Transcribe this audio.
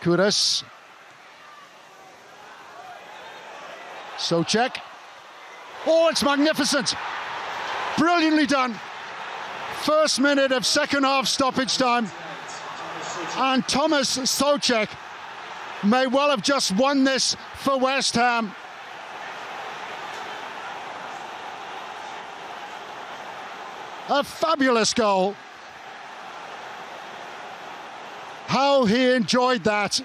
Kudus. Soucek. Oh, it's magnificent. Brilliantly done. First minute of second half stoppage time. And Thomas Soucek may well have just won this for West Ham. A fabulous goal. How he enjoyed that.